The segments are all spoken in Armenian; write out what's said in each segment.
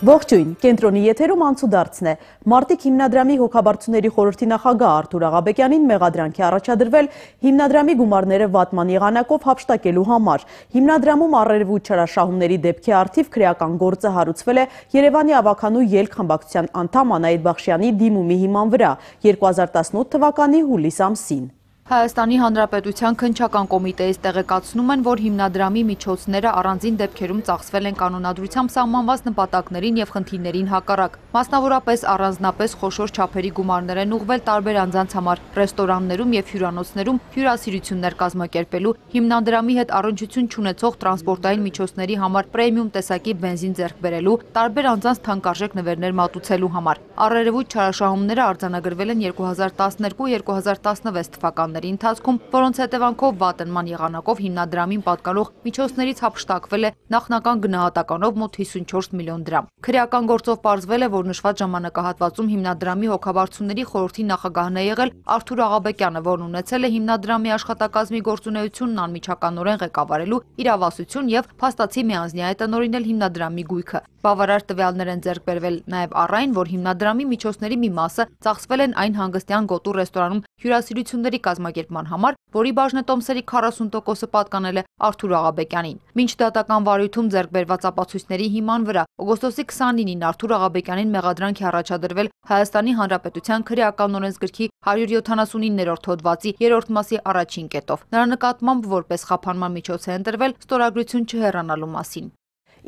Ողջույն, կենտրոնի եթերում անցուդարձն է։ Մարտիկ հիմնադրամի հոգաբարձությունների խորհրդի նախագահ Արթուր Աղաբեկյանին մեղադրանքի առաջադրվել հիմնադրամի գումարները վատման եղանակով հապշտակելու համար։ Հիմնադրամում առերևույթ չարաշահումների դեպքի արդիվ քրեական գործը հարուցվել է Երևանի ավականու ելք խմբակցության անդամ Անայդ Բախշյանի դիմումի հիման վրա 2018 թվականի հուլիս ամսին։ Հայաստանի Հանրապետության քնչական կոմիտեից տեղեկացնում են, որ հիմնադրամի միջոցները առանձին դեպքերում ծախսվել են կանոնադրությամբ սահմանված նպատակներին եւ խնդիրներին հակառակ։ Մասնավորապես առանձնապես խոշոր չափերի գումարներ են ուղղվել տարբեր անձանց համար ռեստորաններում եւ հյուրանոցներում հյուրասիրություններ կազմակերպելու, հիմնադրամի հետ առնչություն չունեցող տրանսպորտային միջոցների համար պրեմիում տեսակի բենզին ձեռք բերելու, տարբեր անձանց թանկարժեք նվերներ մատուցելու համար։ Առերևույթ չարաշահումները արձանագրվել են 2012-2016 թվականներին տարիների ընթացքում, որոնց հետևանքով վատնման եղանակով հիմնադրամին պատկանող միջոցներից հապշտակվել է նախնական գնահատականով մոտ 54 միլիոն դրամ։ Քրեական գործով պարզվել է, որ նշված ժամանակահատվածում հիմնադրամի հոգաբարձությունների խորհրդի նախագահն է եղել Արթուր Աղաբեկյանը, որն ունեցել է հիմնադրամի աշխատակազմի գործունեությունն անմիջականորեն ղեկավարելու իրավասություն եւ փաստացի միանձնյա է տնօրինել հիմնադրամի գույքը։ Բավարար տվյալներ են ձեռք բերվել նաև առ այն, որ հիմնադրամի միջոցների մի մասը ծախսվել են այն հանգստյան գոտու ռեստորանում հյուրասիրությունների կազմակերպման համար, որի բաժնետոմսերի 40%-ը պատկանել է Արթուր Աղաբեկյանին։ Մինչ դատական վարույթում ձեռք բերված ապացույցների հիման վրա օգոստոսի 29-ին Արթուր Աղաբեկյանին մեղադրանք է առաջադրվել Հայաստանի Հանրապետության քրեական օրենսգրքի 179-րդ հոդվածի 3-րդ մասի առաջին կետով։ Նրա նկատմամբ որպես խափանման միջոց է ընտրվել ստորագրություն չհեռանալու մասին։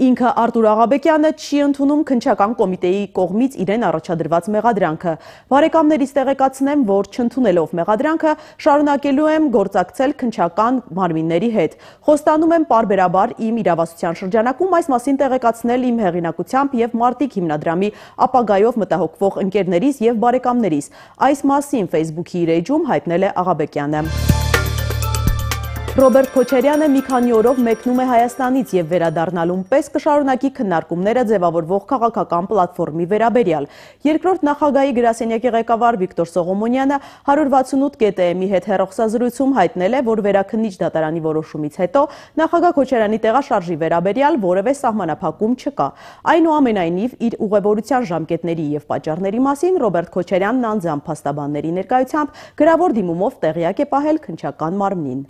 Ինքը Արտուր Աղաբեկյանը չի ընդունում քնչական կոմիտեի կողմից իրեն առաջադրված մեղադրանքը։ Բարեկամներից տեղեկացնեմ, որ չընդունելով մեղադրանքը շարունակելու եմ գործակցել քնչական մարմինների հետ։ Խոստանում եմ պարբերաբար իմ իրավասության շրջանակում այս մասին տեղեկացնել իմ հեղինակությամբ եւ Մարտիկ հիմնադրամի ապագայով մտահոգվող ընկերներիս եւ բարեկամներիս։ Այս մասին Facebook-ի իր էջում հայտնել է Աղաբեկյանը։ Ռոբերտ Քոչարյանը մի քանի օրով մեկնում է Հայաստանից եւ վերադառնալուն պես կշարունակի քննարկումները ձևավորվող քաղաքական պլատֆորմի վերաբերյալ։ Երկրորդ նախագահի գրասենյակի ղեկավար Վիկտոր Սողոմոնյանը 168 կետեմի հետ հերոսազրույցում հայտնել է, որ վերաքննիչ դատարանի որոշումից հետո նախագահ Քոչարյանի տեղաշարժի վերաբերյալ որևէ սահմանափակում չկա։ Այնուամենայնիվ իր ուղևորության ժամկետների եւ պատճառների մասին Ռոբերտ Քոչարյանն անձամբ փաստաբանների ներկայությամբ գրավոր դիմումով տեղյակ է պահել քնչական մարմնին։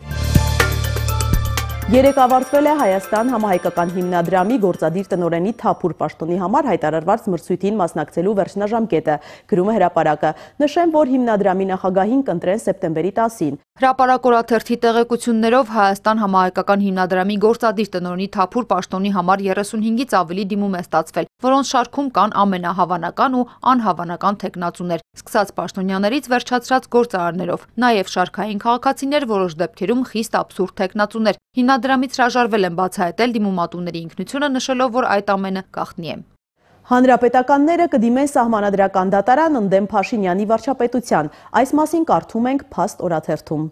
Երեկ ավարտվել է Հայաստան համահայկական հիմնադրամի գործադիր տնորենի թափուր պաշտոնի համար հայտարարված մրցույթին մասնակցելու վերջնաժամկետը, գրում է հրապարակը։ Նշեմ, որ հիմնադրամի նախագահին կընտրեն սեպտեմբերի 10-ին։ Հրապարակորաթերթի տեղեկություններով Հայաստան համահայկական հիմնադրամի գործադիր տնորենի թափուր պաշտոնի համար 35-ից ավելի դիմում է ստացվել, որոնց շարքում կան ամենահավանական ու անհավանական թեկնածուներ, սկսած պաշտոնյաներից վերջացրած գործարարներով, նաև շարքային քաղաքացիներ, որոշ դեպքերում խիստ абսուրդ թեկնածուներ։ Հիմնադրամից հրաժարվել են բացահայտել դիմումատուների ինքնությունը, նշելով, որ այդ ամենը գաղտնի է։ Հանրապետականները կդիմեն սահմանադրական դատարան ընդդեմ Փաշինյանի վարչապետության։ Այս մասին կարդում ենք փաստ օրաթերթում։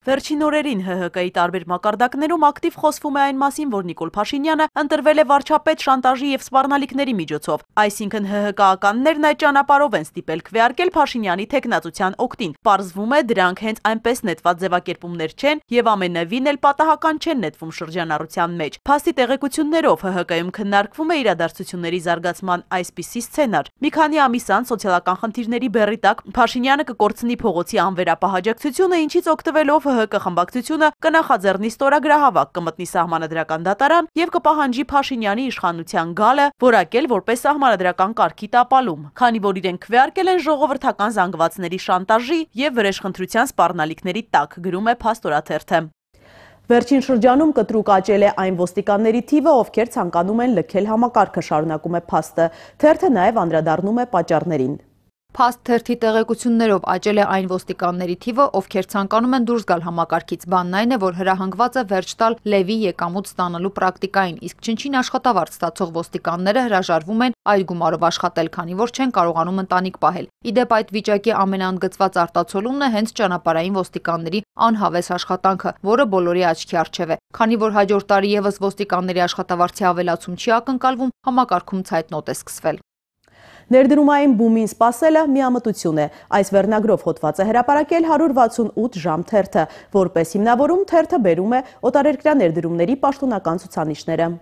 Վերջին օրերին ՀՀԿ-ի տարբեր մակարդակներում ակտիվ խոսվում է այն մասին, որ Նիկոլ Փաշինյանը ընտրվել է վարչապետ շանտաժի եւ սպառնալիքների միջոցով։ Այսինքն ՀՀԿ-ականներն այդ ճանապարհով են ստիպել քվեարկել Փաշինյանի տեխնացության օկտին։ Պարզվում է, դրանք հենց այնպես նետված ձևակերպումներ չեն եւ ամենևին էլ պատահական չեն նետվում շրջանառության մեջ։ Փաստի տեղեկություններով ՀՀԿ-ում քննարկվում է իրադարձությունների զարգացման այսպիսի սցենար։ Մի քանի ամիս անց սոցիալական խնդիրների բեռի տակ Փաշինյանը կկորցնի փողոցի անվերապահաջակցությունը, ինչից օգտվելով ՀՀԿ խմբակցությունը կնախաձեռնի ստորագրահավաք, կմտնի սահմանադրական դատարան եւ կպահանջի Փաշինյանի իշխանության գալը որակել որպես սահմանադրական կարգի տապալում, քանի որ իրենք քվեարկել են ժողովրդական զանգվածների շանտաժի եւ վրեժխնդրության սպառնալիքների տակ, գրում է Փաստորաթերթը։ Վերջին շրջանում կտրուկ աճել է այն ոստիկանների թիվը, ովքեր ցանկանում են լքել համակարգը, շարունակում է փաստը։ Թերթը նաև անդրադառնում է պատճառներին։ Փաստ թերթի տեղեկություններով աճել է այն ոստիկանների թիվը, ովքեր ցանկանում են դուրս գալ համակարգից։ Բանն այն է, որ հրահանգված է վերջ տալ լևի եկամուտ ստանալու պրակտիկային, իսկ չնչին աշխատավարձ ստացող ոստիկանները հրաժարվում են այդ գումարով աշխատել, քանի որ չեն կարողանում ընտանիք պահել։ Իդեպ այդ վիճակի ամենաընդգծված արտացոլումն է հենց ճանապարհային ոստիկանների անհավես աշխատանքը, որը բոլորի աչքի առջև է։ Քանի որ հաջորդ տարի եւս ոստիկանների աշխատավարձի ավելացում չի ակնկալվում, համակարգում ցայտնոտ է սկսվել։ Ներդրումային բումին սպասելը միամտություն է։ Այս վերնագրով հոտված է հրապարակել 168 ժամ թերթը, որպես հիմնավորում թերթը բերում է օտարերկրյա ներդրումների պաշտոնական ցուցանիշները։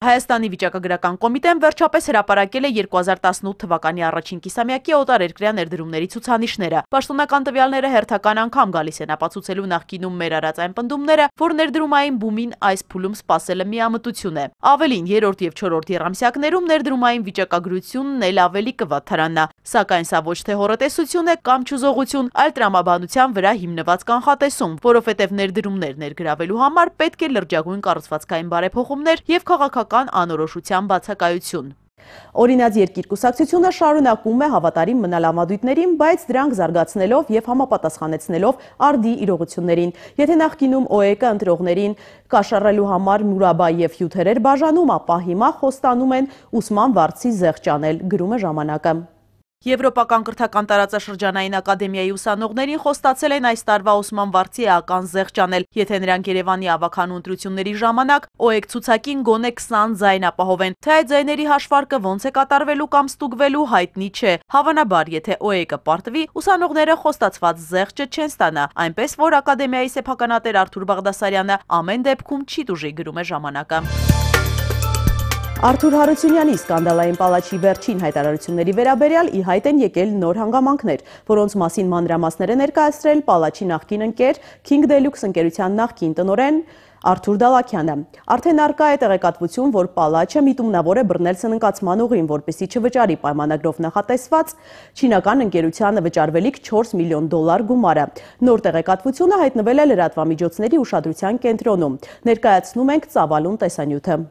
Հայաստանի վիճակագրական կոմիտեն վերջապես հրապարակել է 2018 թվականի առաջին կիսամյակի օտարերկրյա ներդրումների ցուցանիշները։ Պաշտոնական տվյալները հերթական անգամ գալիս են ապացուցելու նախկինում մեր արած այն պնդումները, որ ներդրումային բումին այս փուլում սпасելը միամտություն է։ Ավելին, 3-րդ եւ 4-րդ երամսյակներում ներդրումային վիճակագրությունն էլ ավելի կվատթարանա։ Սակայն սա ոչ թե հորատեսություն է կամ ճուզողություն, այլ տրամաբանության վրա հիմնված կանխատեսում, որովհետև ներդրումներ ներգրավելու համար պետք է լրջագույն կառուցվածքային բարեփոխումներ եւ քաղաքական քաղաքական անորոշության բացակայություն։ Օրինաց երկիր կուսակցությունը շարունակում է հավատարիմ մնալ ամադույթներին, բայց դրանք զարգացնելով եւ համապատասխանեցնելով արդի իրողություններին։ Եթե նախկինում ՕԵԿ-ը ընտրողներին կաշառելու համար մուրաբա եւ հյութեր էր բաժանում, ապա հիմա խոստանում են ուսման վարձի զեղչանել, գրում է ժամանակը։ Եվրոպական կրթական տարածաշրջանային ակադեմիայի ուսանողներին խոստացել են այս տարվա ուսման վարձի էական զեղչանել, եթե նրանք Երևանի ավականու ընտրությունների ժամանակ ՕԵԿ ցուցակին գոնե 20 ձայն ապահովեն։ Թե այդ ձայների հաշվարկը ոնց է կատարվելու կամ ստուգվելու հայտնի չէ։ Հավանաբար, եթե ՕԵԿ-ը պարտվի, ուսանողները խոստացված զեղչը չեն ստանա, այնպես որ ակադեմիայի սեփականատեր Արթուր Բաղդասարյանը ամեն դեպքում չի դուժի գրում է ժամանակը։ Արթուր Հարությունյանի սկանդալային պալաչի վերջին հայտարարությունների վերաբերյալ ի հայտ են եկել նոր հանգամանքներ, որոնց մասին մանրամասներ է ներկայացրել պալաչի նախկին ընկեր King Deluxe ընկերության նախկին տնորեն Արթուր Դալակյանը։ Արդեն արկա է տեղեկատվություն, որ պալաչը միտումնավոր է բռնել սննկացման ուղին, որպեսի չվճարի պայմանագրով նախատեսված չինական ընկերությանը վճարվելիք 4 միլիոն դոլար գումարը։ Նոր տեղեկատվությունը հայտնվել է լրատվամիջոցների ուշադրության կենտրոնում։ Ներկայացնում ենք ծավալուն տեսանյութը։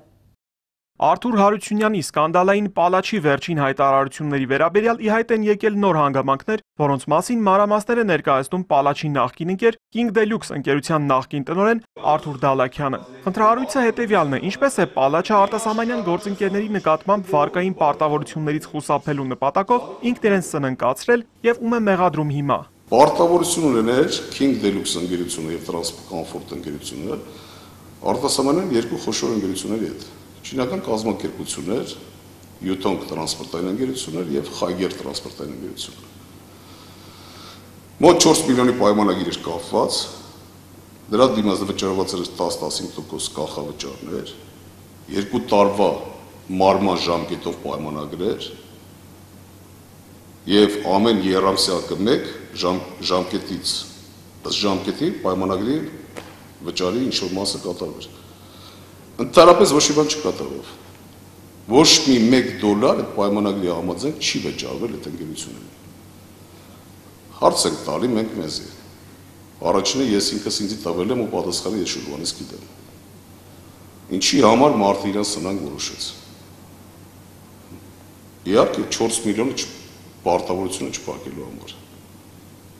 Արթուր Հարությունյանի սկանդալային պալաչի վերջին հայտարարությունների վերաբերյալ ի հայտ են եկել նոր հանգամանքներ, որոնց մասին մանրամասներ է ներկայացնում պալաչի նախկին ընկեր King Deluxe ընկերության նախկին տնօրեն Արթուր Դալակյանը։ Խնդրահարույցը հետևյալն է. ինչպես է պալաչը արտասահմանյան գործընկերների նկատմամբ վարկային պարտավորություններից խուսափելու նպատակով ինքն իրեն սննկացրել եւ ում է մեղադրում հիմա։ Պարտավորություն ունեներ King Deluxe ընկերությունը եւ Transport Comfort ընկերությունը արտասահմանյան երկու խոշոր ընկերությունների հետ Չինական կազմակերպություններ, Յուտոնգ տրանսպորտային ընկերություններ եւ Խայգեր տրանսպորտային ընկերություններ։ Մոտ 4 միլիոնի պայմանագիր էր կապված, դրա դիմաց վճարված էր 10-15% կանխավճարներ, երկու տարվա մարման ժամկետով պայմանագրեր եւ ամեն երամսյակը 1 ժամ, ժամկետից ժամկետի պայմանագրի վճարի ինչ որ մասը կատարվեր ընդհանրապես ոչ մի բան չկատարվավ։ Ոչ մի 1 դոլար այդ պայմանագրի համաձայն չի վճարվել այդ ընկերություններին։ Հարց ենք տալի մենք մեզի։ Առաջինը ես ինքս ինձի տվել եմ ու պատասխանը ես շուրվանից գիտեմ։ Ինչի համար մարդը իրան սնանք որոշեց։ Իհարկե 4 միլիոնը պարտավորությունը չփակելու համար։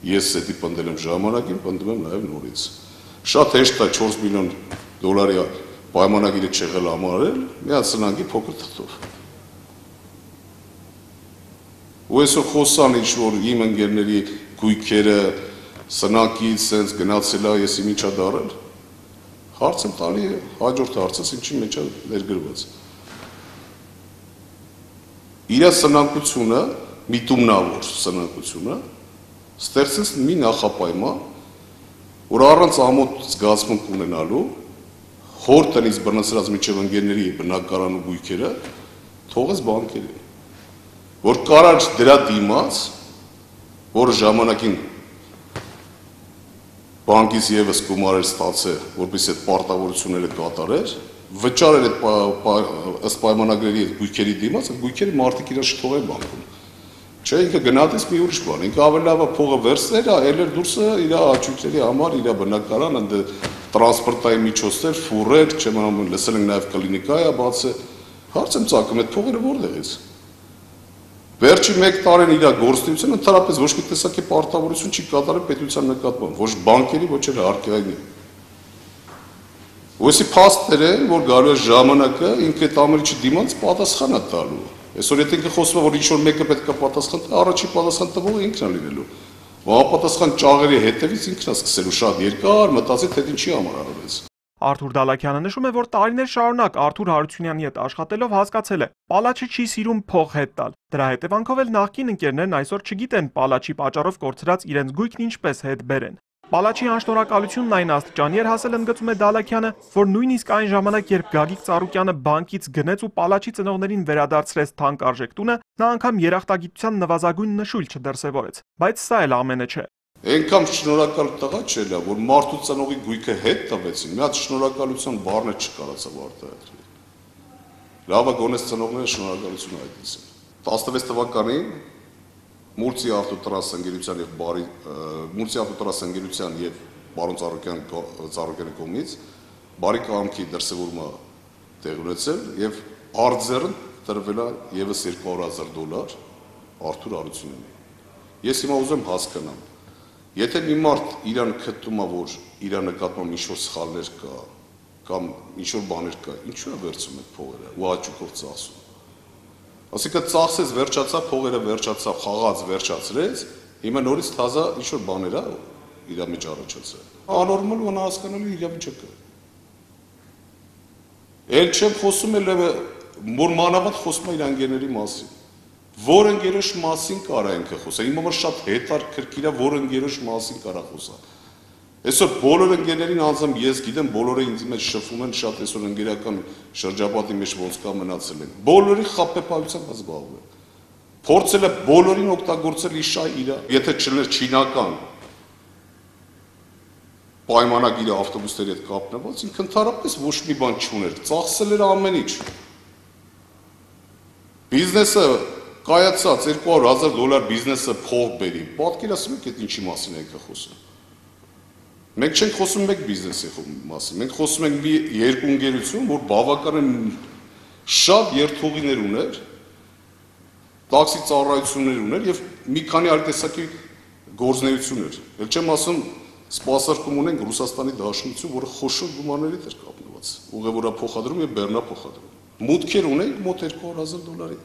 Ես դա պնդել եմ ժամանակին, պնդում եմ նաև նորից։ Շատ հեշտ է 4 միլիոն դոլարի պայմանագիրը չեղել համարել միացնանքի փոքր թղթով։ Ու այսօր խոսան ինչ որ իմ ընկերների գույքերը սնակից սենց գնացել է, ես ինչա դարել։ Հարցը տալի է, հաջորդ հարցս ինչի մեջ է ներգրված։ Իր սնակությունը, միտումնավոր սնակությունը ստեղծեց մի նախապայման, որ առանց ամոթ զգացմունք ունենալու հոր տնից բռնցրած միջև ընկերների բնակարան ու գույքերը թողեց բանկերին որ կարաչ դրա դիմաց որ ժամանակին բանկից եւս գումար էր ստացել որպես այդ պարտավորությունները կատարեր վճարել այդ ըստ պայմանագրերի այդ գույքերի դիմաց այդ գույքերը մարդիկ իրար չթողեն բանկում չէ ինքը գնահատես մի ուրիշ բան ինքը ավելի լավ է փողը վերցներ այլ էլ դուրսը իր աճույքների համար իր բնակարան ընդ տրանսպորտային միջոցներ, ֆուրեր, չեմ անում լսել ենք նաև կլինիկա է բացը։ Հարց եմ ցակում, այդ փողերը որտեղից։ Վերջի 1 տարին իր գործունեությունը ընդհանրապես ոչ մի տեսակի պարտավորություն չի կատարել պետության նկատմամբ, ոչ բանկերի, ոչ էլ արկայինի։ Ոյսի փաստեր են, որ գալու է ժամանակը ինքը այդ ամենի չդիմանց պատասխան է տալու։ Այսօր եթե ինքը խոսում է, որ ինչ որ մեկը պետք է պատասխան տա, առաջի պատասխան տվողը ինքն է լինելու համապատասխան ճաղերի հետևից ինքն է սկսելու շատ երկար մտածել թե ինչի համար արվեց։ Արթուր Դալակյանը նշում է, որ տարիներ շարունակ Արթուր Հարությունյանի հետ աշխատելով հասկացել է. Պալաչը չի սիրում փող հետ տալ։ Դրա հետևանքով էլ նախկին ընկերներն այսօր չգիտեն Պալաչի պատճառով կորցրած իրենց գույքն ինչպես հետ բերեն։ Պալաչի անշնորհակալությունն այն աստիճանի էր հասել ընդգծում է Դալակյանը, որ նույնիսկ այն ժամանակ, երբ Գագիկ Ծառուկյանը բանկից գնեց ու Պալաչի ծնողներին վերադարձրեց թանկարժեք տունը, նա անգամ երախտագիտության նվազագույն նշույլ չդրսևորեց։ Բայց սա էլ ամենը չէ։ Այնքան շնորհակալ տղա չէ, որ մարդու ծնողի գույքը հետ տվեցին, մի հատ շնորհակալության բառն չկարացավ արտահայտել։ Լավը գոնես ծնողները շնորհակալություն հայտնեցին։ 16 թվականին Մուրցի ավտոտրանս ընկերության եւ բարի Մուրցի ավտոտրանս ընկերության եւ բարոն Ծառուկյան Ծառուկյանի կողմից բարի կամքի դրսևորումը տեղ ունեցել եւ արձերն տրվել է եւս 200.000 դոլար Արթուր Արությունյանին։ Ես հիմա ուզում հասկանամ, եթե մի մարդ իրան քտում է, որ իր նկատմամբ ինչ-որ սխալներ կա կամ ինչ-որ բաներ կա, ինչու է վերցում այդ փողերը ու աճուկով ծախսում։ Ասիկա ծախսեց, վերջացավ, փողերը վերջացավ, խաղաց, վերջացրեց, հիմա նորից թազա ինչ որ բաներ է իր մեջ առաջացել։ Անորմալ ու անհասկանալի իրավիճակ է։ Էլ չեմ խոսում էլ որ մանավանդ խոսում է իր անգերների մասին։ Որ ընկերոջ մասին կարա ինքը խոսա։ Իմ համար շատ հետարքրքիր է, որ ընկերոջ մասին կարա խոսա։ Այսօր բոլոր ընկերներին անձամբ ես գիտեմ, բոլորը ինձ մեջ շփվում են շատ այսօր ընկերական շրջապատի մեջ ոնց կա մնացել են։ Բոլորի խապեպայությամբ զբաղվում են։ Փորձել է բոլորին օգտագործել իշա իր, եթե չլներ չինական պայմանագիրը ավտոբուսների հետ կապնված, ինքը ընդհանրապես ոչ մի բան չուներ, ծախսել էր ամեն ինչ։ Բիզնեսը կայացած 200.000 դոլար բիզնեսը փող բերի։ Պատկերացնում եք այդ ինչի մասին եք խոսում։ Մենք չենք խոսում մեկ բիզնեսի մասին, մենք խոսում ենք մի երկու ընկերություն, որ բավականին շատ երթուղիներ ուներ, տաքսի ծառայություններ ուներ եւ մի քանի այլ տեսակի գործնեություններ։ Էլ չեմ ասում սպասարկում ունենք Ռուսաստանի Դաշնություն, որը խոշոր գումարների դեր կապնված։ Ուղևորա փոխադրում եւ բեռնա փոխադրում։ Մուտքեր ունենք մոտ 200.000 դոլարի։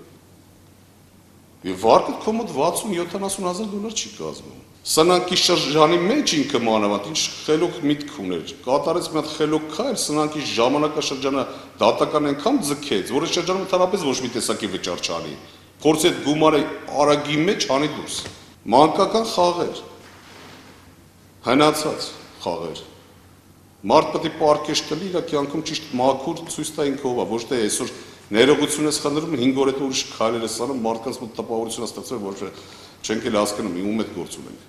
Եվ վարկը կոմոդ 60-70000 դոլար չի կազմում։ Սնանկի շրջանի մեջ ինքը մանավանդ ինչ խելոք միտք ուներ։ Կատարեց մի հատ խելոք քայլ, սնանկի ժամանակաշրջանը դատական այնքան ձգեց, որ շրջանում ընդհանրապես ոչ մի տեսակի վճար չանի։ Փորձ այդ գումարը արագի մեջ անի դուրս։ Մանկական խաղեր։ Հնացած խաղեր։ Մարդ պետք է պարկեշ տլի իր կյանքում ճիշտ մաքուր ցույց տա ինքը ով է, ոչ թե այսօր ներողություն ես խնդրում 5 օր հետո ուրիշ քայլեր ես անում, մարդկանց մոտ տպավորություն է ստացվել, որ չենք էլ հասկանում ում հետ գործ ունենք։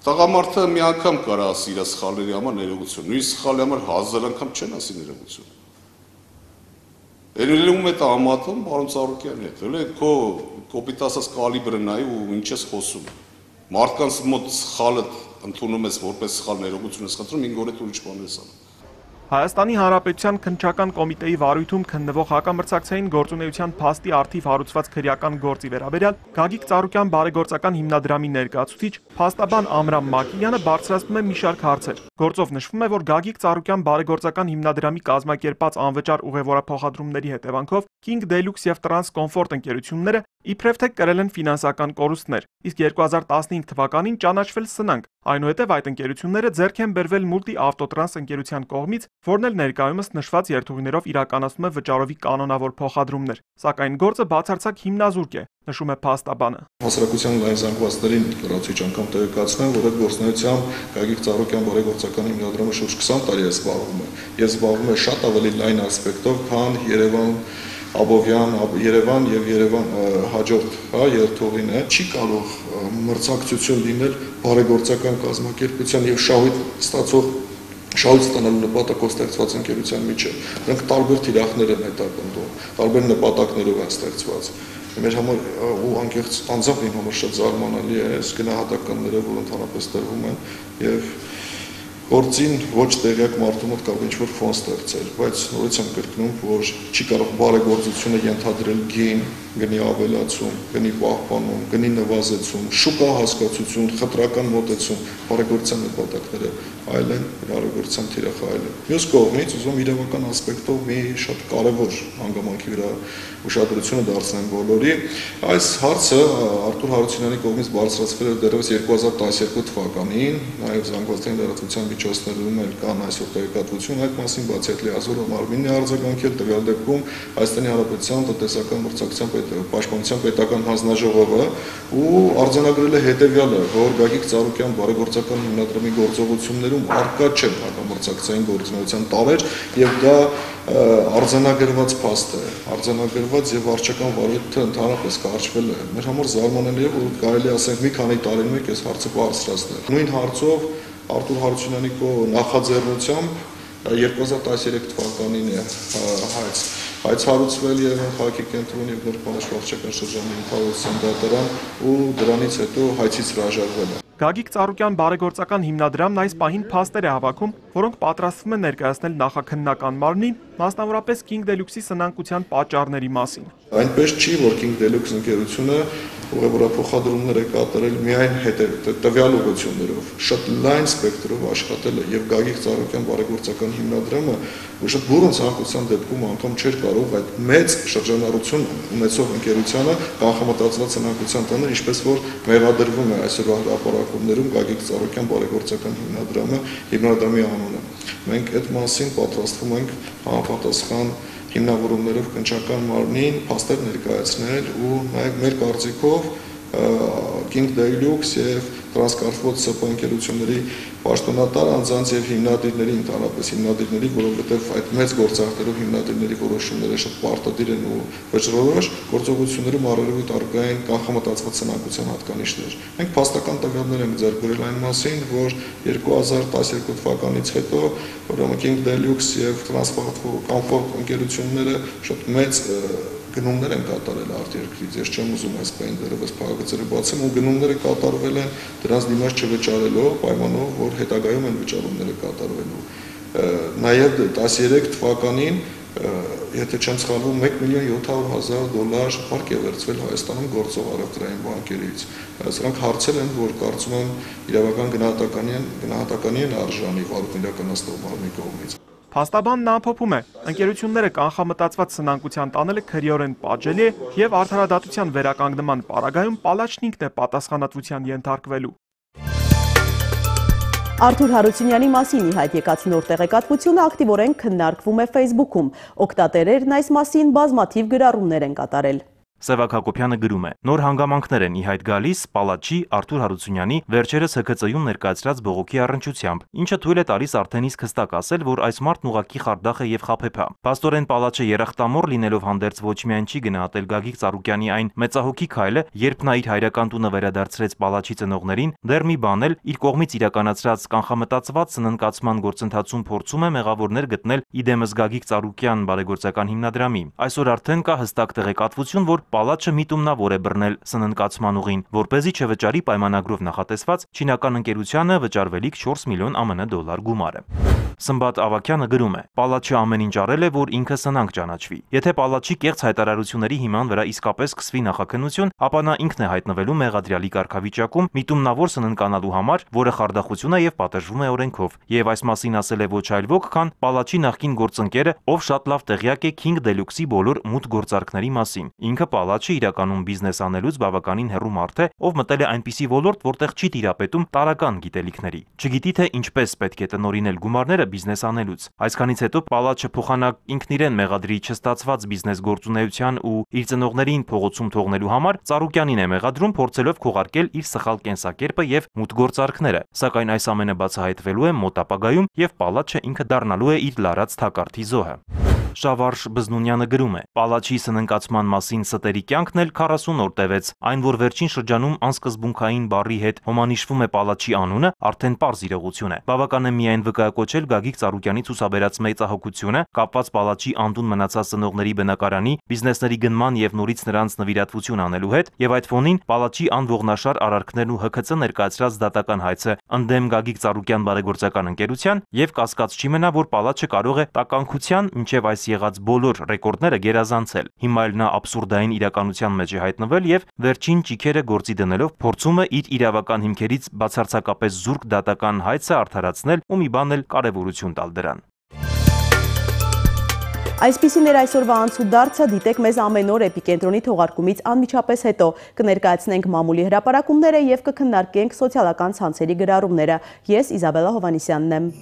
Տղամարդը մի անգամ կարա ասի իր սխալների համար ներողություն, նույնիսկ սխալի համար հազար անգամ չեն ասի ներողություն։ Էլ ում հետ ամատում, պարոն Ծառուկյանի հետ, էլ քո կոպիտ ասած կալիբրը նայի ու ինչ ես խոսում։ Մարդկանց մոտ սխալը ընդունում ես որպես սխալ ներողություն ես խնդրում, 5 օր հետ ուրիշ բան ես անում։ Հայաստանի Հանրապետության քննչական կոմիտեի վարույթում քննվող հակամրցակցային գործունեության փաստի արդիվ հարուցված քրեական գործի վերաբերյալ Գագիկ Ծառուկյան բարեգործական հիմնադրամի ներկայացուցիչ փաստաբան Ամրամ Մակիյանը բարձրացնում է մի շարք հարցեր։ Գործով նշվում է, որ Գագիկ Ծառուկյան բարեգործական հիմնադրամի կազմակերպած անվճար ուղևորափոխադրումների հետևանքով King Deluxe եւ Trans Comfort ընկերությունները իբրև թե կրել են ֆինանսական կորուստներ, իսկ 2015 թվականին ճանաչվել սնանկ, այնուհետև այդ ընկերությունները ձեռք են բերվել մուլտի ավտոտրանս ընկերության կողմից, որն էլ ներկայումս նշված երթուղիներով իրականացնում է վճարովի կանոնավոր փոխադրումներ, սակայն գործը բացարձակ հիմնազուրկ է, նշում է փաստաբանը։ Հասարակության լայն զանգվածներին լրացուցիչ անգամ տեղեկացնեմ, որ այդ գործնայությամբ Գագիկ Ծառուկյան բարեգործական հիմնադրամը շուրջ 20 տարի է զբաղվում է։ Ես զբաղվում եմ շատ ավելի լայն ասպեկտով, քան Երևան Աբովյան, Երևան եւ Երևան հաջորդ, հա, երթուղին է, չի կարող մրցակցություն լինել բարեգործական կազմակերպության եւ շահույթ ստացող շահույթ ստանալու նպատակով ստեղծված ընկերության միջև։ Նրանք տարբեր թիրախներ են հետապնդում, տարբեր նպատակներով են ստեղծված։ Մեր համար ու անկեղծ անձամբ իմ համար շատ զարմանալի է այս գնահատականները, որ ընդհանրապես տրվում են եւ գործին ոչ տեղյակ մարդու մոտ կարող ինչ-որ ֆոն ստեղծել, բայց նորից եմ կրկնում, որ չի կարող բարեգործությունը ենթադրել գին, գնի ավելացում, գնի պահպանում, գնի նվազեցում, շուկա հասկացություն, խտրական մոտեցում, բարեգործության նպատակները այլ են, այլ է։ Մյուս կողմից ուզում իրավական ասպեկտով մի շատ կարևոր հանգամանքի վրա ուշադրությունը դարձնեմ բոլորի։ Այս հարցը Արտուր Հարությունյանի կողմից բարձրացվել էր դեռևս 2012 թվականին, նաև զանգվածային լրատվության միջոցներում էլ կան այսօր տեղեկատվություն այդ մասին, բացի այդ լիազորը մարմինն է արձագանքել տվյալ դեպքում Հայաստանի Հանրապետության տնտեսական մրցակցության պաշտպանության պետական հանձնաժողովը ու արձանագրել է հետևյալը, որ Գագիկ Ծառուկյան բարեգործական հիմնադրամի գործողություններում արկա չէ հակամրցակցային գործունեության տարեր եւ դա արձանագրված փաստ է, արձանագրված եւ վարչական վարույթը ընդհանրապես կարճվել է։ Մեր համար զարմանալի է, որ կարելի ասենք մի քանի տարին մեկ այս հարցը բարձրացնել։ Նույն հարցով Արտուր Հարությունյանի կո նախաձեռնությամբ 2013 թվականին է հայց հայց հարուցվել եւ քաղաքի կենտրոնի եւ Նորբանաշ վարչական շրջանի ինքնավարության դատարան ու դրանից հետո հայցից հրաժարվել է Գագիկ Ծառուկյան բարեգործական հիմնադրամն այս պահին փաստեր է հավաքում, որոնք պատրաստվում են ներկայացնել նախաքննական մարմնին, մասնավորապես King Deluxe-ի սնանկության պատճառների մասին։ Այնպես չի, որ King Deluxe ընկերությունը ուղևորափոխադրումներ է կատարել միայն տվյալ ուղղություններով, շատ լայն սպեկտրով աշխատել է եւ Գագիկ Ծառուկյան բարեգործական հիմնադրամը շատ բուրըն ցանկության դեպքում անգամ չէր կարող այդ մեծ շրջանառություն ունեցող ընկերությանը կանխամտածված սնանկության տանել, ինչպես որ մեղադրվում է այսօրվա հրապարակումներում Գագիկ Ծառուկյան բարեգործական հիմնադրամը հիմնադրամի անունը։ Մենք այդ մասին պատրաստվում ենք համապատասխան հիմնավորումներով քնչական մարմնին փաստեր ներկայացնել ու նաև մեր կարծիքով King Deluxe եւ տրանսկարտվոց ՍՊ ընկերությունների պաշտոնատար անձանց եւ հիմնադիրների ընդհանրապես հիմնադիրների, որովհետեւ այդ մեծ գործարքներով հիմնադիրների որոշումները շատ պարտադիր են ու վճռորոշ գործողություններում առերևույթ արկային կանխամտածված սնանկության հատկանիշներ։ Մենք փաստական տվյալներ ենք ձեռք բերել այն մասին, որ 2012 թվականից հետո ուրեմն King Deluxe եւ Transport Comfort ընկերությունները շատ մեծ գնումներ են կատարել արտերկրից։ Ես չեմ ուզում այս բանը դեռևս փակագծերը բացեմ ու գնումները կատարվել են դրանց դիմաց չվճարելով, պայմանով, որ հետագայում են վճարումները կատարվելու։ Նաև 13 թվականին եթե չեմ սխալվում 1 միլիոն 700 հազար դոլար փառք է վերցվել Հայաստանում գործող առևտրային բանկերից։ Սրանք հարցեր են, որ կարծում եմ իրավական գնահատականի են գնահատականի են արժանի վարույթ իրականացնող մարմնի կողմից։ Փաստաբանն ամփոփում է. ընկերությունները կանխամտածված սնանկության տանելը քրեորեն պատժելի է եւ արդարադատության վերականգնման պարագայում պալաչն ինքն է պատասխանատվության ենթարկվելու։ Արթուր Հարությունյանի մասին ի հայտ եկած նոր տեղեկատվությունը ակտիվորեն քննարկվում է Facebook-ում։ Օգտատերերն այս մասին բազմաթիվ գրառումներ են կատարել։ Սևակ Հակոբյանը գրում է. Նոր հանգամանքներ են ի հայտ գալիս Պալաչի Արթուր Հարությունյանի վերջերս ՀԿՑ-ում ներկայացրած բողոքի առնչությամբ, ինչը թույլ է տալիս արդեն իսկ հստակ ասել, որ այս մարդն ուղակի խարդախ է եւ խափեփա։ Պաստորեն Պալաչը երախտամոր լինելով հանդերձ ոչ միայն չի գնահատել Գագիկ Ծառուկյանի այն մեծահոգի քայլը, երբ նա իր հայրական տունը վերադարձրեց Պալաչի ծնողներին, դեռ մի բան էլ իր կողմից իրականացրած կանխամտածված սննկացման գործընթացում փորձում է մեղավորներ գտնել իդեմս Գագիկ Ծառուկյան բարեգործական հիմնադրամի։ Այսօր արդեն կա հստակ տեղեկատվություն, որ Պալաչը միտումնավոր է բռնել սննկացման ուղին, որ เป զի չվճարի պայմանագրով նախատեսված չինական ընկերությանը վճարվելիք 4 միլիոն ԱՄՆ դոլար գումարը։ Սմբատ Ավակյանը գրում է. Պալաչը ամեն ինչ արել է, որ ինքը սնանկ ճանաչվի։ Եթե Պալաչի կեղծ հայտարարությունների հիման վրա իսկապես սկսվի նախաքննություն, ապա նա ինքն է հայտնվելու մեղադրյալի կարգավիճակում միտումնավոր սննկանալու համար, որը խարդախություն է եւ պատժվում է օրենքով։ Եվ այս մասին ասել է ոչ այլ ոք, քան Պալաչի նախկին գործընկերը, ով շատ լավ տեղյակ է King Deluxe-ի բոլոր մութ գործարքների մասին։ Ինքը Պալաչը իրականում բիզնես անելուց բավականին հեռու մարդ է, ով մտել է այնպիսի ոլորտ, որտեղ չի տիրապետում տարական գիտելիքների։ Չգիտի թե ինչպես պետք է տնորինել գումարները բիզնես անելուց։ Այսքանից հետո Պալաչը փոխանակ ինքն իրեն մեղադրի չստացված բիզնես գործունեության ու իր ծնողներին փողոցում թողնելու համար Ծառուկյանին է մեղադրում փորձելով քողարկել իր սխալ կենսակերպը եւ մութ գործարքները։ Սակայն այս ամենը բացահայտվելու է մոտ ապագայում եւ Պալաչը ինքը դառնալու է իր լարած թակարդի զոհը։ Շավարժ Բզնունյանը գրում է. Պալաչի սննկացման մասին ստերի կյանքն էլ 40 օր տևեց։ Այն, որ վերջին շրջանում անսկզբունքային բառի հետ հոմանիշվում է Պալաչի անունը, արդեն པարզ իրողություն է։ Բավական է միայն վկայակոչել Գագիկ Ծառուկյանի ցուսաբերած մեծահոգությունը կապված Պալաչի անդուն մնացած ծնողների բնակարանի, բիզնեսների գնման եւ նորից նրանց նվիրատվություն անելու հետ, եւ այդ ֆոնին Պալաչի անողնաշար արարքներն ու ՀԿՑ ներկայացրած դատական հայցը ընդդեմ Գագիկ Ծառուկյան բարեգործական ընկերության եւ կասկած չի մնա, որ Պալաչը կարող է տականքության մինչեւ այս եղած բոլոր ռեկորդները գերազանցել։ Հիմա էլ նա абսուրդային իրականության մեջ է հայտնվել եւ վերջին ճիքերը գործի դնելով փորձում է իր իրավական հիմքերից բացարձակապես զուրկ դատական հայցը արդարացնել ու մի բան էլ կարևորություն տալ դրան։ Այսպիսին էր այսօրվա անցուդարձը, դիտեք մեզ ամեն օր էպիկենտրոնի թողարկումից անմիջապես հետո կներկայացնենք մամուլի հրապարակումները և կքննարկենք սոցիալական ցանցերի գրառումները։ Ես Իզաբելա Հովանիսյանն եմ։